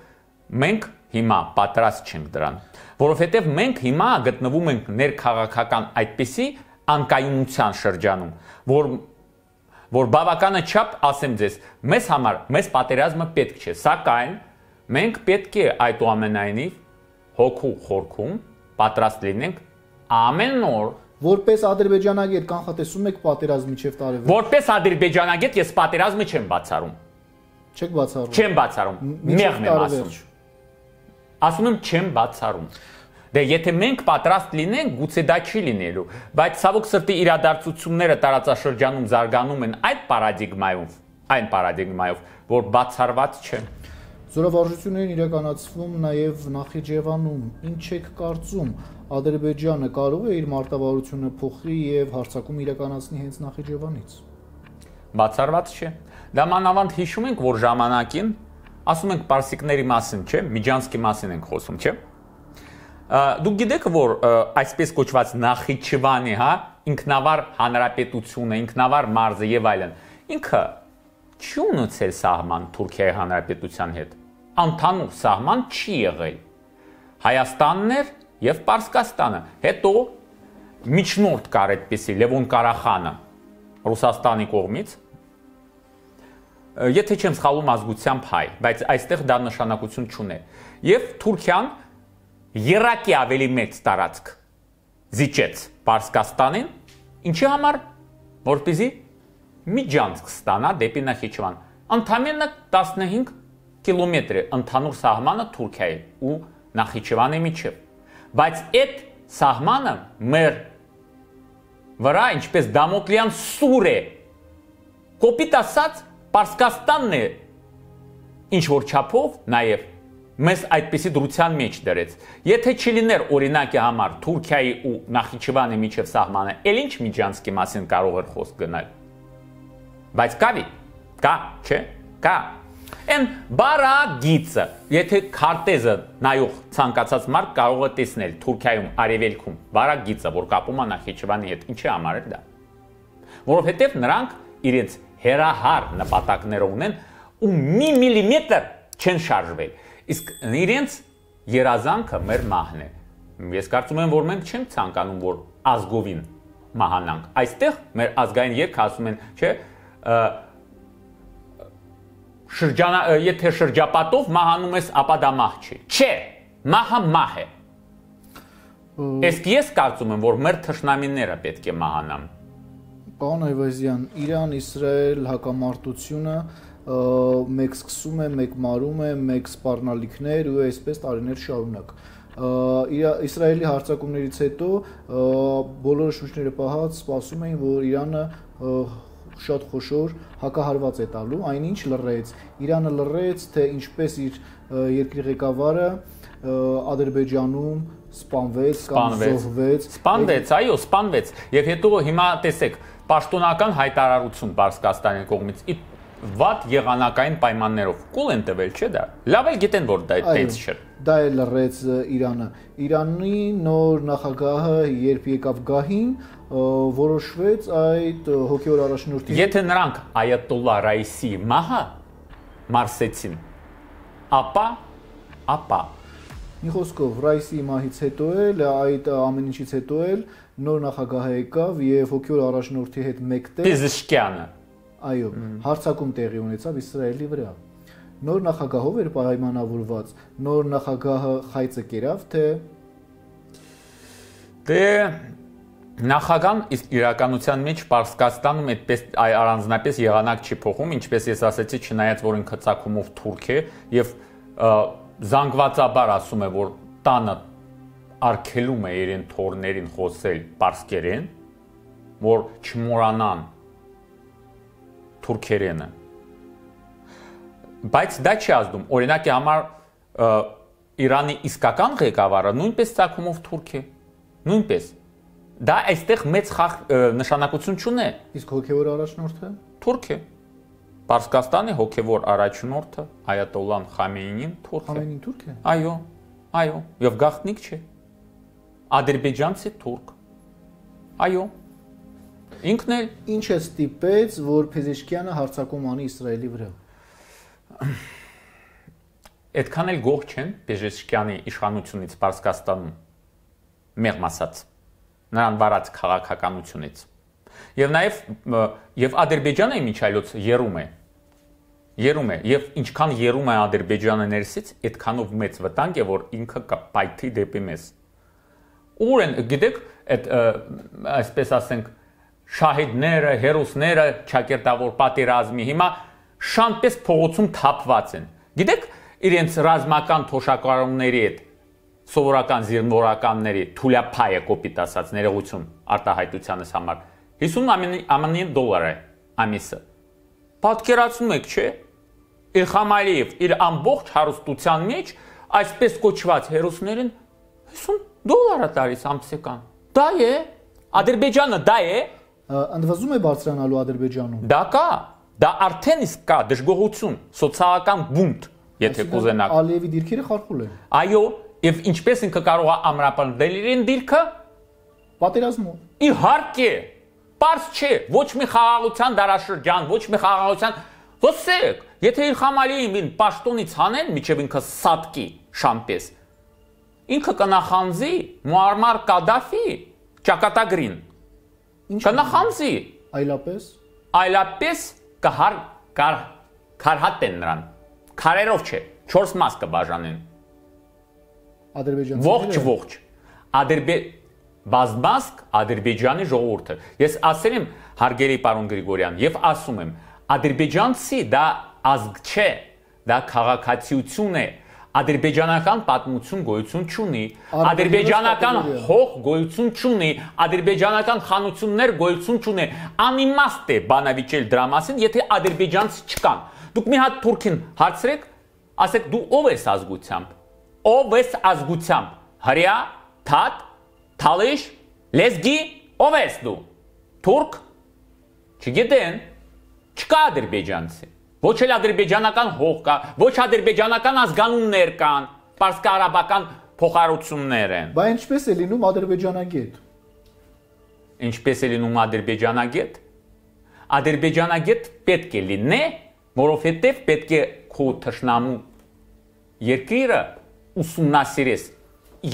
մենք հիմա պատրաստ չենք դրան որովհետև մենք հիմա գտնվում ենք ներքաղաքական այդպիսի անկայունության շրջանում, որ որ բավականը չափ ասեմ ձեզ, մեզ համար մեզ պատերազմը պետք չէ, սակայն մենք պետք է այդուամենայնիվ հոգու խորքում պատրաստ լինենք ամեն օր Որպես ադրբեջանագետ կանխատեսում եք պատերազմի չև տարեվերջ։ Որպես ադրբեջանագետ ես պատերազմը չեմ բացառում։ Չեք բացառում։ Չեմ բացառում։ Մեղմ եմ ասում։ Ասում եմ չեմ բացառում։ Դե եթե մենք պատրաստ լինենք, գուցե դա չի լինելու, բայց ցավոք սրտի իրադարձությունները տարածաշրջանում զարգանում են այդ պարադիգմայով, այն պարադիգմայով, որ բացառված չեն։ Զորավարժություններն իրականացվում նաև Նախիջևանում։ Ինչ եք կարծում, Ադրբեջանը կարող է իր մարտավարությունը փոխի եւ հարցակում իրականացնի հենց Նախիջևանից։ Բացառված չէ։ Դա մանավանդ հիշում ենք, որ ժամանակին ասում ենք պարսիկների մասին, չէ՞, Միջանսկի մասին ենք խոսում, չէ՞։ Դուք գիտեք, որ այսպես կոչված Նախիջևանի, հա, ինքնավար հանրապետությունը, ինքնավար մարզը եւ այլն, ինքը չի ունեցել սահման Թուրքիայի հանրապետության հետ։ Անթանուր սահման չի եղել։ Հայաստանն էր եւ Պարսկաստանը։ Հետո միջնորդ կար այդպեսի Լևոն Ղարախանը Ռուսաստանի կողմից եթե չեմ սխալվում ազգությամբ հայ, բայց այստեղ դա նշանակություն չունի։ Եվ Թուրքիան երակի ավելի մեծ տարածք զիջեց Պարսկաստանին, ինչի համար, որպեսզի Միջանցք ստանա դեպի Նախիջևան։ Ընդամենը 15 կիլոմետր է ընդհանուր սահմանը Թուրքիայի ու Նախիջևանի միջև։ Բայց այդ սահմանը մեր վրա ինչպես Դամոկլյան սուր է։ Կոպիտ ասած, Պարսկաստանն է ինչ որ չափով նաև մեզ այդպիսի դրության մեջ դրեց։ Եթե չլիներ օրինակի համար Թուրքիայի ու Նախիջևանի միջև սահմանը, ել ինչ Միջանսկի մասին կարող էր խոսք գնալ։ Բայց կավի, կա, չէ, կա։ Այն բարագիծը, եթե քարտեզը նայող ցանկացած մարդ կարող է տեսնել Թուրքիայում արևելքում բարագիծը, որ կապում է Նախիջևանի հետ, ինչի համար է դա։ Որովհետև նրանք իրենց հերահար նպատակներ ունեն ու մի միլիմետր չեն շարժվել Իսկ իրենց երազանքը մեր մահն է։ Ես կարծում եմ, որ մենք չենք ցանկանում, որ ազգովին մահանանք։ Այստեղ մեր ազգային երգը ասում են, չէ, շրջանա եթե շրջապատով մահանում ես, ապա դա մահ չի։ Չէ, մահը մահ է։ Իսկ ես կարծում եմ, որ մեր թշնամիները պետք է մահանան։ Պարոն Այվազյան, Իրան-Իսրայել հակամարտությունը մեկ սկսում է, մեկ մարում է, մեկ սպառնալիքներ ու այսպես տարիներ շարունակ Իսրայելի հարձակումներից հետո բոլոր շուշները պահած սպասում էին, որ Իրանը շատ խոշոր հակահարված է տալու, այնինչ լռեց։ Իրանը լռեց, թե ինչպես իր երկրի ղեկավարը Ադրբեջանում սպանվեց կամ զոհվեց։ Սպանվեց, այո, սպանվեց։ Եվ հետո հիմա տեսեք, պաշտոնական հայտարարություն Պարսկաստանի կողմից վատ եղանակային պայմաններով կուլ են տվել, չէ՞ դա։ Լավ էլ գիտեն, որ դա այդպես չէ։ Դա էլ լրեց Իրանը։ Իրանի նոր նախագահը երբ եկավ գահին, որոշվեց այդ հոգեոր առաջնորդի Եթե նրանք Այաթոլլա Ռայսի մահը մարսեցին, ապա ապա Մի խոսքով Ռայսի մահից հետո էլ այդ ամեն ինչից հետո էլ նոր նախագահը եկավ եւ հոգեոր առաջնորդի հետ մեկտեղ Պեզիշկյանը Այո, հարցակում տեղի ունեցավ Իսրայելի վրա։ Նոր նախագահով էր պայմանավորված, նոր նախագահը խայծը կերավ, թե Դե նախագահան իրականության մեջ Պարսկաստանում այդպես առանձնապես եղանակ չի փոխում, ինչպես ես ասացի, չնայած որ ինքը ցակումով թուրք է եւ զանգվածաբար ասում է, որ տանը արկելում է իրեն թորներին խոսել պարսկերեն, որ չմոռանան թուրքերենը։ Բայց դա չի ազդում։ Օրինակի համար Իրանի իսկական ղեկավարը նույնպես ցակումով թուրք է։ Նույնպես։ Դա այստեղ մեծ խախ նշանակություն չունի։ Իսկ հոգևոր առաջնորդը թուրք է։ Պարսկաստանի հոգևոր առաջնորդը Այաթոլլան Խամեյնին թուրք է։ Խամեյնին թուրք է։ Այո, այո, եւ գաղտնիք չէ։ Ադրբեջանցի թուրք։ Այո, Ինքն էլ ինչ է ստիպեց, որ Փեզեշկյանը հարցակում անի Իսրայելի վրա։ Այդքան էլ գող չեն Փեզեշկյանի իշխանությունից Պարսկաստանում մեղմ ասած նրան վարած քաղաքականությունից։ Եվ նաև եւ Ադրբեջանը միջայլոց երում է երում է եւ ինչքան երում է Ադրբեջանը ներսից, այդքանով մեծ վտանգ է, որ ինքը կպայթի դեպի մեզ։ Ուր են, գիտեք, այդ այսպես ասենք շահիդները, հերոսները ճակերտավոր պատերազմի հիմա շանպես փողոցում թափված են։ Գիտեք, իրենց ռազմական թոշակառումների հետ սովորական զինվորականների թուլապայը կոպիտ ասած ներողություն արտահայտությանս համար 50 ԱՄՆ դոլար է ամիսը։ Պատկերացնում եք, չէ՞։ Իլխամ Ալիև իր ամբողջ հարստության մեջ այսպես կոչված հերոսներին 50 դոլար է տալիս ամսական։ Դա է Ադրբեջանը դա է։ Ընդվզում է բարձրանալու Ադրբեջանում։ Դա կա։ Դա արդեն իսկ կա դժգոհություն, սոցիալական բունտ, եթե կուզենաք։ Ալիևի դիրքերը խարխուլ են։ Այո, եւ ինչպես ինքը կարող է ամրապնդել իրեն դիրքը։ Պատերազմով։ Իհարկե, Պարզ չէ, ոչ մի խաղաղության դարաշրջան, ոչ մի խաղաղության Ոսեք, եթե Իլխամ Ալիևին պաշտոնից հանեն, միջև ինքը սատկի շամպես, ինքը կնախանձի Մուամմար Կադաֆի ճակատագրին։ Ինչ կնախանձի։ Այլապես։ Այլապես կհար կար քարհատեն նրան։ Քարերով չէ, 4 մաս կբաժանեն։ Ադրբեջանցիները։ Ողջ ողջ։ Ադրբե բազմասկ Ադրբեջանի ժողովուրդը։ Ես ասել եմ հարգելի պարոն Գրիգորյան եւ ասում եմ, ադրբեջանցի դա ազգ չէ, դա քաղաքացիություն է, ադրբեջանական պատմություն գոյություն չունի, ադրբեջանական հող գոյություն չունի, ադրբեջանական խանություններ գոյություն չունի։ Անիմաստ է բանավիճել դրա մասին, եթե ադրբեջանց չկան։ Դուք մի հատ թուրքին հարցրեք, ասեք դու ով ես ազգությամբ։ Ով ես ազգությամբ։ Հрья, թաթ, թալիշ, լեզգի, ով ես դու։ Թուրք։ Չգիտեն։ Չկա ադրբեջանցի։ Ոչ էլ ադրբեջանական հող կա, ոչ ադրբեջանական ազգանուններ կան, պարսկարաբական փոխարություններ են։ Բա ինչպես է լինում ադրբեջանագետ։ Ինչպես է լինում ադրբեջանագետ։ Ադրբեջանագետ պետք է լինի, որովհետև պետք է քո թշնամու երկիրը ուսումնասիրես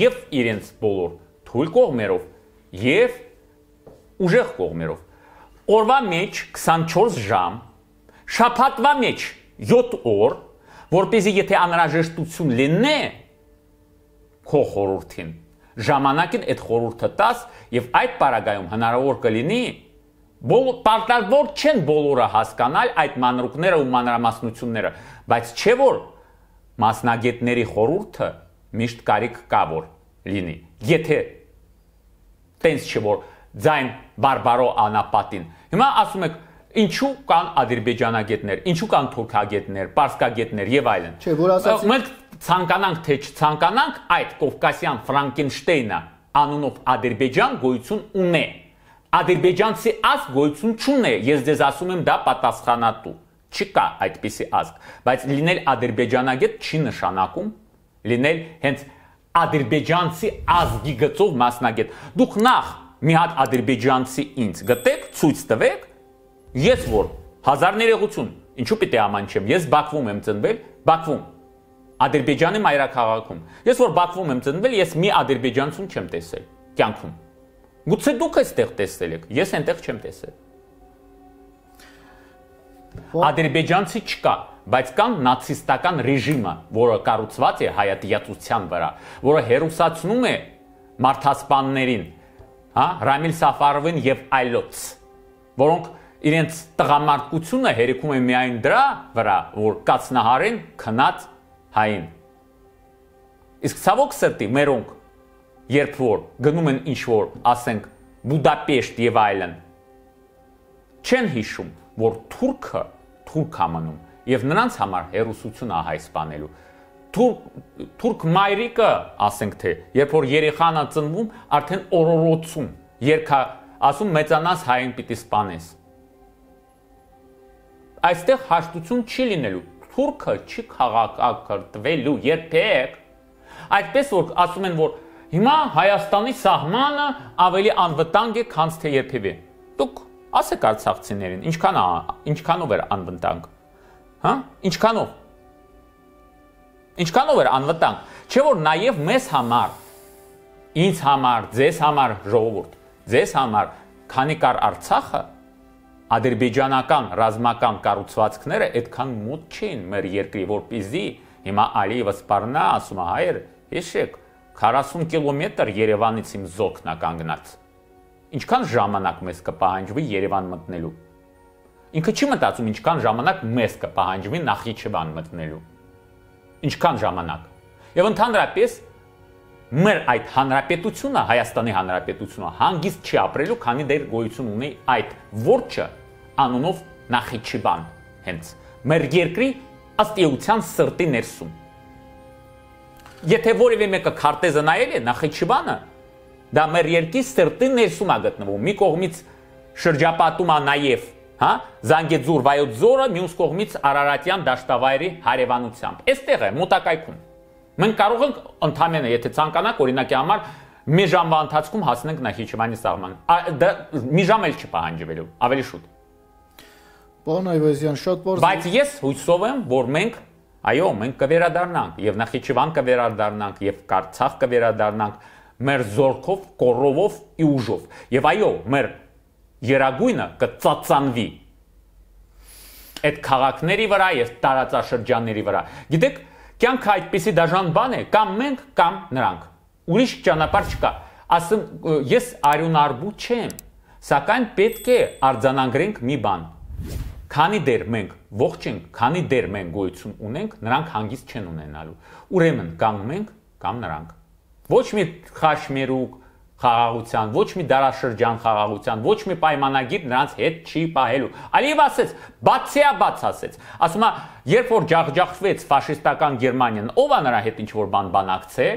եւ իրենց բոլոր թույլ կողմերով եւ ուժեղ կողմերով։ Օրվա մեջ 24 ժամ շաբաթվա մեջ 7 օր, որպեսզի եթե անհրաժեշտություն լինի քո խորհրդին, ժամանակին այդ խորհուրդը տաս եւ այդ պարագայում հնարավոր կլինի բոլոր պարտավոր չեն բոլորը հասկանալ այդ մանրուկները ու մանրամասնությունները, բայց չէ որ մասնագետների խորհուրդը միշտ կարիք կա որ լինի։ Եթե տենց չէ որ ձայն բարբարո անապատին։ Հիմա ասում եք Ինչու կան ադրբեջանագետներ, ինչու կան թուրքագետներ, պարսկագետներ եւ այլն։ Չէ, որ ասացի մենք ցանկանանք թե չցանկանանք, այդ Կովկասյան Ֆրանկենշտեյնը անունով Ադրբեջան գոյություն ունի։ Ադրբեջանցի ազգ գոյություն չունի, ես դեզ ասում եմ դա պատասխանատու։ Չկա այդպիսի ազգ, բայց լինել ադրբեջանագետ չի նշանակում լինել հենց ադրբեջանցի ազգի գծով մասնագետ։ Դուք նախ մի հատ ադրբեջանցի ինձ գտեք, ցույց տվեք, Ես որ հազար ներողություն, ինչու պիտի ամանչեմ։ Ես Բաքվում եմ ծնվել, Բաքվում։ Ադրբեջանի մայրաքաղաքում։ Ես որ Բաքվում եմ ծնվել, ես մի ադրբեջանցուն չեմ տեսել կյանքում։ Գուցե դուք այստեղ տեսել եք, ես այնտեղ չեմ տեսել։ Ադրբեջանցի չկա, բայց կան նացիստական ռեժիմը, որը կառուցված է հայատյացության վրա, որը հերոսացնում է մարդասպաններին, հա, Ռամիլ Սաֆարովին եւ այլոց, որոնք իրենց տղամարդկությունը հերիքում է միայն դրա վրա, որ կացնահարեն քնած հային։ Իսկ ցավոք սրտի մերոնք երբ որ գնում են ինչ որ, ասենք, Բուդապեշտ եւ այլն, չեն հիշում, որ թուրքը թուրք համանում եւ նրանց համար հերոսություն ահայ սپانելու թուրք թուրք մայրիկը ասենք թե երբ որ երեխան է ծնվում արդեն օրորոցում երկա ասում մեծանաս հային պիտի սپانես այստեղ հաշտություն չի լինելու։ Թուրքը չի քաղաքակրթվելու երբեք։ Այդպես որ ասում են որ հիմա Հայաստանի սահմանը ավելի անվտանգ է, քան թե երբևէ։ Դուք ասեք արցախցիներին, ինչքան ինչքանով էր անվտանգ։ Հա? Ինչքանով։ Ինչքանով էր անվտանգ։ Չէ որ նաև մեզ համար, ինձ համար, ձեզ համար ժողովուրդ, ձեզ համար, քանի կար Արցախը, ադրբեջանական ռազմական կառուցվածքները այդքան մոտ չէին մեր երկրի, որպեսզի հիմա Ալիևը սպառնա, ասում է հայեր, հիշեք, 40 կիլոմետր Երևանից իմ զոքն է կանգնած։ Ինչքան ժամանակ մեզ կպահանջվի Երևան մտնելու։ Ինքը չի մտածում ինչքան ժամանակ մեզ կպահանջվի Նախիջևան մտնելու։ ինչքան ժամանակ։ Եվ ընդհանրապես մեր այդ հանրապետությունը, Հայաստանի հանրապետությունը հանգիստ չի ապրելու, քանի դեռ գոյություն ունի այդ որջը անունով Նախիջիվան, հենց մեր երկրի ըստ էության սրտի ներսում։ Եթե որևէ մեկը քարտեզը նայել է Նախիջիվանը, դա մեր երկրի սրտի ներսում է գտնվում։ Մի կողմից շրջապատում է նաև, հա, Զանգեձուր վայոց ձորը, մյուս կողմից Արարատյան դաշտավայրի հարևանությամբ։ Այստեղ է մոտակայքում։ Մենք կարող ենք ընդհանրապես, եթե ցանկանանք, օրինակի համար մի ժամվա ընթացքում հասնենք Նախիջևանի սահման։ Դա մի ժամ էլ չպահանջվելու, ավելի շուտ։ Պարոն Այվազյան, շատ բարձր Բայց ես հույսով եմ, որ մենք այո, մենք կվերադառնանք եւ Նախիջևան կվերադառնանք եւ Կարցախ կվերադառնանք մեր զորքով, կորովով ու ուժով։ Եվ այո, մեր երագույնը կծածանվի այդ քաղաքների վրա եւ տարածաշրջանների վրա։ Գիտեք, կյանքը այդպիսի դաժան բան է, կամ մենք, կամ նրանք։ Ուրիշ ճանապարհ չկա։ Ասում ես արյունարբու չեմ, սակայն պետք է արձանագրենք մի բան։ Քանի դեր մենք ողջ ենք, քանի դեր մենք գոյություն ունենք, նրանք հանգիստ չեն ունենալու։ Ուրեմն կամ մենք, կամ նրանք։ Ոչ մի խաշմերուկ, խաղաղության, ոչ մի դարաշրջան խաղաղության, ոչ մի պայմանագիր նրանց հետ չի պահելու։ Ալիև ասեց, բացիաբաց ասեց։ Ասում է, երբ որ ջախջախվեց ֆաշիստական Գերմանիան, ով է նրա հետ ինչ որ բան բանակցե,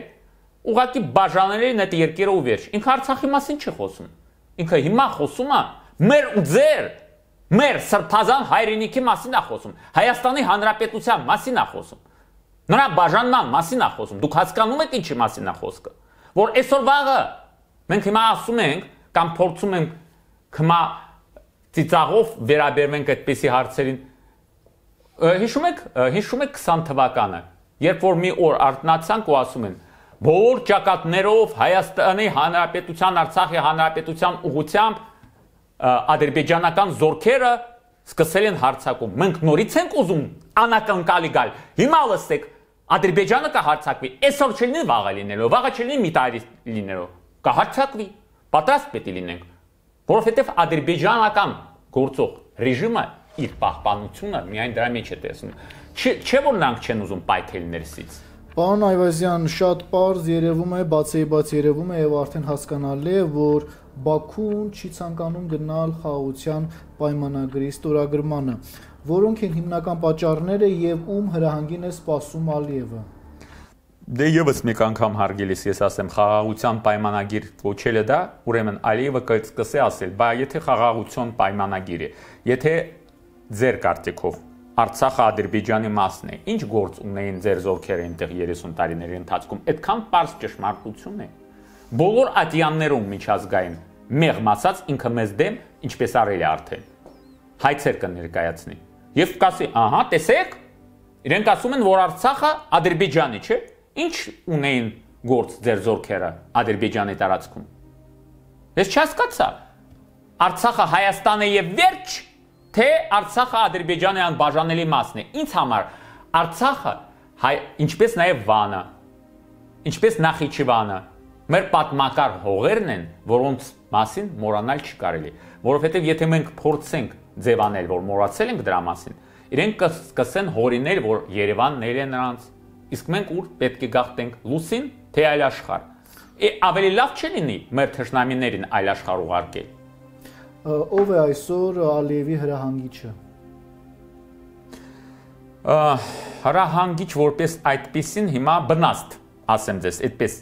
ուղղակի բաժաներին այդ երկերը ու վերջ։ Ինքը Արցախի մասին չի խոսում։ Ինքը հիմա խոսում է մեր ու ձեր մեր սրբազան հայրենիքի մասին է խոսում։ Հայաստանի Հանրապետության մասին է խոսում։ Նրա բաժանման մասին է խոսում։ Դուք հասկանում եք ինչի մասին է խոսքը։ Որ այսօր վաղը Մենք հիմա ասում ենք կամ փորձում ենք հիմա ծիծաղով վերաբերվենք այդպիսի հարցերին։ Հիշում եք, հիշում եք 20 թվականը, երբ որ մի օր արտնացանք ու ասում են բոլոր ճակատներով Հայաստանի Հանրապետության, Արցախի Հանրապետության ուղությամբ ադրբեջանական զորքերը սկսել են հարցակում։ Մենք նորից ենք ուզում անակնկալի գալ։ Հիմա լսեք, Ադրբեջանը կհարցակվի։ Այսօր չլինի վաղը լինելով, վաղը չլինի մի տարի լինելով կհարցակվի։ Պատրաստ պետք է լինենք, որովհետև ադրբեջանական գործող ռեժիմը իր պահպանությունը միայն դրա մեջ է տեսնում։ Չէ՞ որ նրանք չեն ուզում պայթել ներսից։ Պարոն Այվազյան, շատ པարզ երևում է, բացի բաց երևում է եւ արդեն հասկանալի է, որ Բաքուն չի ցանկանում գնալ խաղաղության պայմանագրի ստորագրմանը։ Որոնք են հիմնական պատճառները եւ ում հրահանգին է սպասում Ալիևը։ Դե եւս մեկ անգամ հարգելիս ես ասեմ խաղաղության պայմանագիր ոչելը դա, ուրեմն Ալիևը կսկսի ասել, բա եթե խաղաղություն պայմանագիր է, եթե ձեր կարտիկով Արցախը Ադրբեջանի մասն է, ինչ գործ ունեին ձեր զորքերը այնտեղ 30 տարիների ընթացքում, այդքան པարզ ճշմարտություն է։ Բոլոր ատյաններում միջազգային մեղմ ասած ինքը մեզ դեմ ինչպես արել է արդեն հայցեր կներկայացնի եւ կասի ահա տեսեք իրենք ասում են որ Արցախը Ադրբեջանի չէ Ինչ ունեին գործ ձեր զորքերը Ադրբեջանի տարածքում։ Ես չհասկացա։ Արցախը Հայաստանը եւ վերջ, թե Արցախը Ադրբեջանի անբաժանելի մասն է։ Ինչ համար Արցախը հայ, ինչպես նաեւ Վանը, ինչպես Նախիջևանը, մեր պատմակար հողերն են, որոնց մասին մոռանալ չկարելի, որովհետեւ եթե մենք փորձենք ձևանել, որ մոռացել ենք դրա մասին, իրենք կսկսեն հորինել, որ Երևանն էլ է նրանց Իսկ մենք ուր պետք է գաղթենք լուսին, թե այլ աշխարհ։ Է ավելի լավ չէ լինի մեր թշնամիներին այլ աշխարհ ուղարկել։ Ով է այսօր Ալիևի հրահանգիչը։ Հրահանգիչ որպես այդպեսին հիմա բնաստ, ասեմ ձեզ, այդպես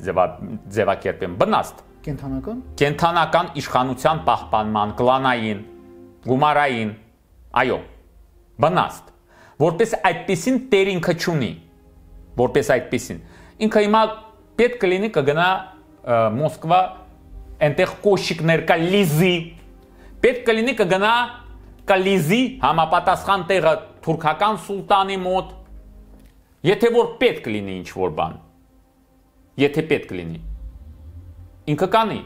ձևակերպեմ, բնաստ։ Կենթանական։ Կենթանական իշխանության պահպանման, կլանային, գումարային, այո, բնաստ։ Որպես այդպեսին տեր ինքը չունի որպես այդպեսին։ Ինքը հիմա պետք կլինի կգնա Մոսկվա, այնտեղ կոշիկներ կա լիզի։ Պետք կլինի կգնա կլիզի համապատասխան տեղը թուրքական սուլտանի մոտ։ Եթե որ պետք լինի ինչ որ բան։ Եթե պետք լինի։ Ինքը կանի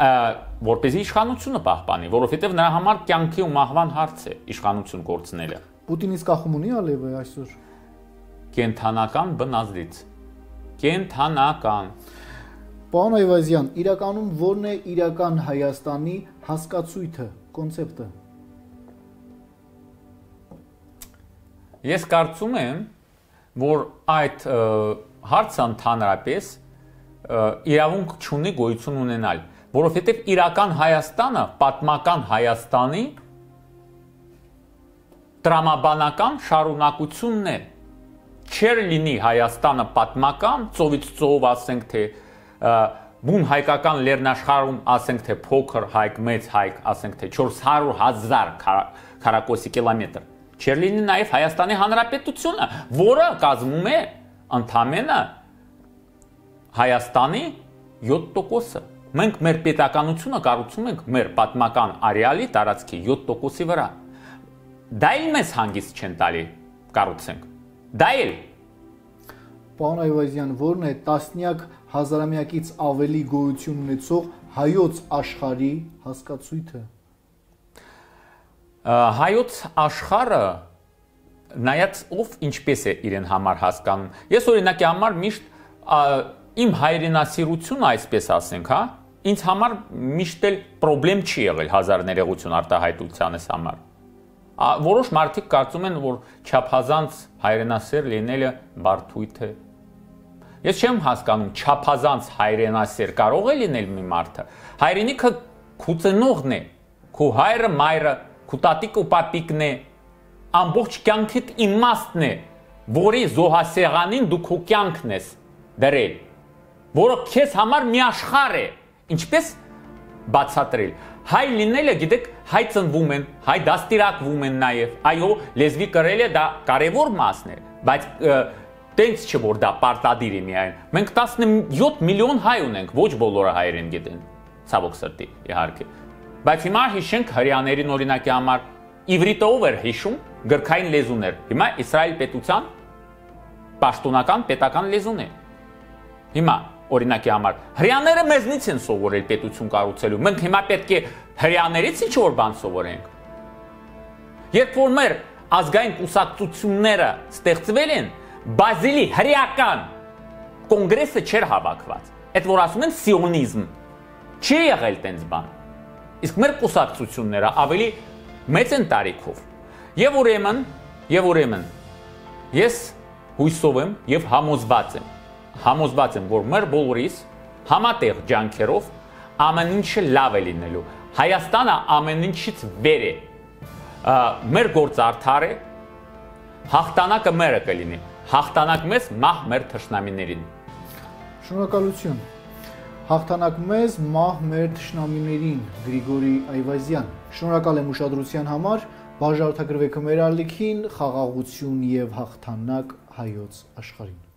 որպեսի իշխանությունը պահպանի, որովհետև նրա համար կյանքի ու մահվան հարց է իշխանություն գործնելը։ Պուտինից կախում ունի Ալիևը այսօր կենթանական բնազդից։ Կենթանական։ Պարոն Այվազյան, իրականում ո՞րն է իրական Հայաստանի հասկացույթը, կոնցեպտը։ Ես կարծում եմ, որ այդ հարցը ընդհանրապես իրավունք չունի գոյություն ունենալ, որովհետև իրական Հայաստանը պատմական Հայաստանի տրամաբանական շարունակությունն է չեր լինի Հայաստանը պատմական, ծովից ծով ասենք թե բուն հայկական լեռնաշխարհում ասենք թե փոքր հայք, մեծ հայք, ասենք թե 400.000 քառակոսի կիլոմետր։ Չեր լինի նաև Հայաստանի Հանրապետությունը, որը կազմում է ընդամենը Հայաստանի 7%-ը։ Մենք մեր պետականությունը կառուցում ենք մեր պատմական արեալի տարածքի 7%-ի վրա։ Դա էլ մեզ հանգիստ չեն տալի կառուցենք։ Դա էլ Պարոն Այվազյան, ո՞րն է տասնյակ հազարամյակից ավելի գոյություն ունեցող հայոց աշխարհի հասկացույթը։ Հայոց աշխարհը նայած ով ինչպես է իրեն համար հասկանում։ Ես օրինակի համար միշտ իմ հայրենասիրությունը, այսպես ասենք, հա, ինձ համար միշտ էլ խնդրեմ չի եղել հազար ներողություն արտահայտությանս համար։ Որոշ մարդիկ կարծում են, որ չափազանց հայրենասեր լինելը բարթույթ է, Ես չեմ հասկանում չափազանց հայրենասեր կարող է լինել մի մարդը։ Հայրենիքը քու ծնողն է, քու հայրը, մայրը, քու տատիկը ու պապիկն է, ամբողջ կյանքիդ իմաստն է, որի զոհասեղանին դու քո կյանքն ես դրել, որը քեզ համար մի աշխարհ է։ Ինչպես բացատրել հայ լինելը, գիտեք, հայ ծնվում են, հայ դաստիարակվում են նաև։ Այո, լեզվի կրելը դա կարևոր մասն է, բայց տենց չէ որ դա պարտադիր է միայն։ Մենք 17 միլիոն հայ ունենք, ոչ բոլորը հայերեն գիտեն։ Ցավոք սրտի, իհարկե։ Բայց հիմա հիշենք հрьяաներին օրինակի համար իվրիտով էր հիշում գրքային լեզուներ։ Հիմա Իսրայել պետության պաշտոնական պետական լեզուն է։ Հիմա օրինակի համար։ Հрьяները մեզնից են սովորել պետություն կառուցելու։ Մենք հիմա պետք է հрьяներից ինչ որ բան սովորենք։ Երբ որ մեր ազգային կուսակցությունները ստեղծվել են, Բազիլի հрьяական կոնգրեսը չեր հավաքված։ Այդ որ ասում են սիոնիզմ։ Չի եղել տենց բան։ Իսկ մեր կուսակցությունները ավելի մեծ են տարիքով։ Եվ ուրեմն, եւ ուրեմն ես հույսով եմ եւ համոզված եմ, համոզված եմ, որ մեր բոլորիս համատեղ ջանքերով ամեն ինչը լավ է լինելու։ Հայաստանը ամեն ինչից վեր է։ Մեր գործ արդար է, հաղթանակը մերը կլինի հաղթանակ մեզ մահ մեր թշնամիներին։ Շնորհակալություն։ Հաղթանակ մեզ մահ մեր թշնամիներին Գրիգորի Այվազյան։ Շնորհակալ եմ ուշադրության համար։ Բաժանորդագրվեք մեր ալիքին խաղաղություն եւ հաղթանակ հայոց աշխարհին։